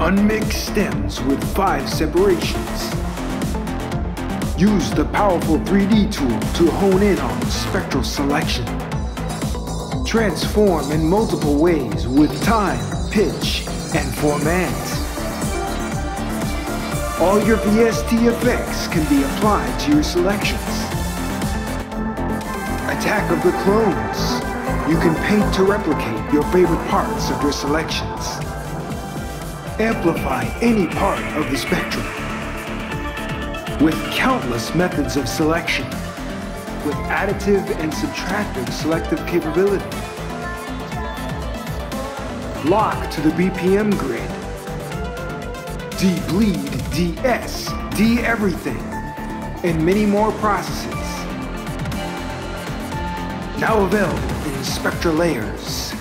unmixed stems with five separations. Use the powerful 3D tool to hone in on spectral selection. Transform in multiple ways with time, pitch, and formant. All your VST effects can be applied to your selections. Attack of the Clones. You can paint to replicate your favorite parts of your selections. Amplify any part of the spectrum. With countless methods of selection. With additive and subtractive selective capability. Lock to the BPM grid. D-bleed, DS, D-everything, and many more processes. Now available in SpectraLayers.